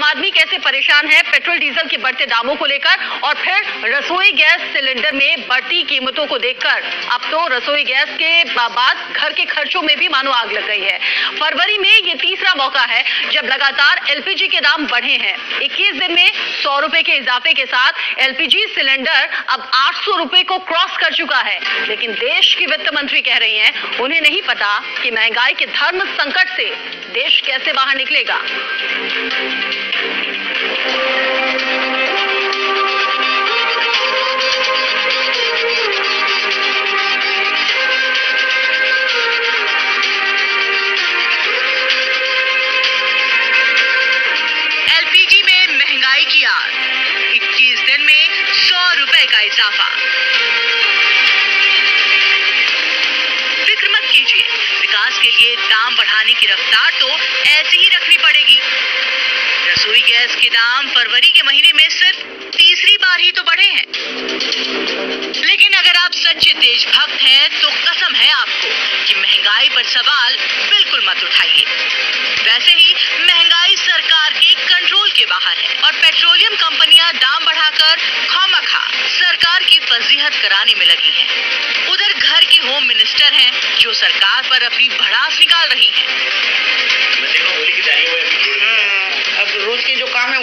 आम आदमी कैसे परेशान है? पेट्रोल, डीजल के बढ़ते दामों को लेकर और फिर रसोई गैस सिलेंडर में बढ़ती कीमतों को देखकर। अब तो रसोई गैस के बाद घर के खर्चों में भी मानो आग लग गई है। फरवरी में ये तीसरा मौका है जब लगातार एलपीजी के दाम बढ़े हैं। 21 दिन में सौ रुपए के इजाफे के साथ एलपीजी सिलेंडर अब आठ सौ रुपए को क्रॉस कर चुका है। लेकिन देश की वित्त मंत्री कह रही हैं, उन्हें नहीं पता कि महँगाई के धर्म संकट से देश कैसे बाहर निकलेगा। एलपीजी में महँगाई की आग। 21 दिन में 100 रुपए का इजाफा। फ़िक्र कीजिए। विकास के लिए दाम बढ़ाने की रफ्तार तो ऐसे ही रखनी पड़ेगी। गैस के दाम फरवरी के महीने में सिर्फ़ तीसरी बार ही तो बढ़े।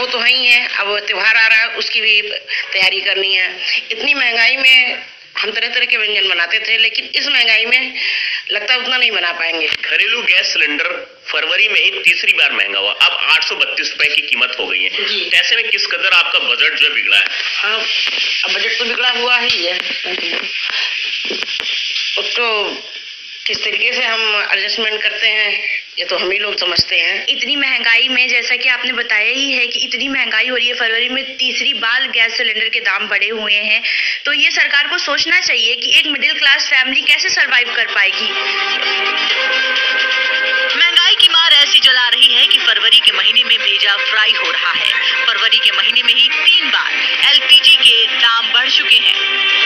तो है ही है। अब त्योहार आ रहा है उसकी भी तैयारी करनी है। इतनी महँगाई में हम तरह तरह के व्यंजन बनाते थे लेकिन इस महँगाई में लगता है उतना नहीं बना पाएँगे। घरेलू गैस सिलेंडर फरवरी में ही तीसरी बार महँगा हुआ। अब आठ सौ बत्तीस रुपए की कीमत हो गई है। ऐसे में किस कदर आपका बजट जो बिगड़ा है? हाँ बजट तो बिगड़ा हुआ ही है। उसको किस तरीके से हम एडजस्टमेंट करते हैं? ये तो हम ही लोग समझते हैं। इतनी महँगाई में जैसा कि आपने बताया ही है कि इतनी महँगाई हो रही है फरवरी में तीसरी बार गैस सिलेंडर के दाम बढ़े हुए हैं। तो ये सरकार को सोचना चाहिए कि एक मिडिल क्लास फैमिली कैसे सरवाइव कर पाएगी? महँगाई की मार ऐसी जला रही है कि फरवरी के महीने में भेजा फ्राई हो रहा है। फरवरी के महीने में ही तीन बार एलपीजी के दाम बढ़ चुके हैं।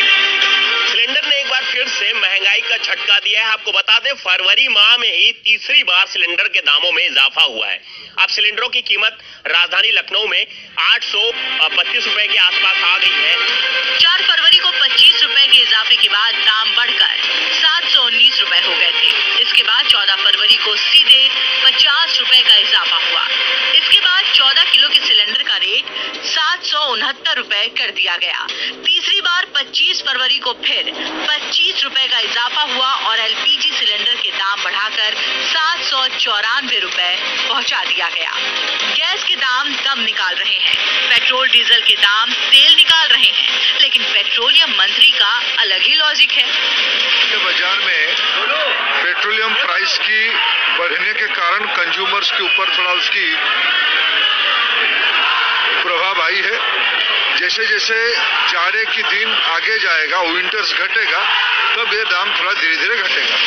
दिया है आपको बता दें, फरवरी माह में ही तीसरी बार सिलेंडर के दामों में इजाफा हुआ है। अब सिलेंडरों की कीमत राजधानी लखनऊ में आठ सौ के आसपास आ गई है। उनहत्तर रूपए कर दिया गया। तीसरी बार पच्चीस फरवरी को फिर पच्चीस रूपए का इजाफा हुआ और एलपीजी सिलेंडर के दाम बढ़ाकर सात सौ चौरानवे रुपए पहुँचा दिया गया। गैस के दाम दम निकाल रहे हैं। पेट्रोल, डीजल के दाम तेल निकाल रहे हैं। लेकिन पेट्रोलियम मंत्री का अलग ही लॉजिक है। बाज़ार में पेट्रोलियम प्राइस की बढ़ने के कारण कंज्यूमर्स के ऊपर थोड़ा उसकी प्रभाव आई है। जैसे जैसे जाड़े की दिन आगे जाएगा विंटर्स घटेगा, तब ये दाम थोड़ा धीरे धीरे घटेगा।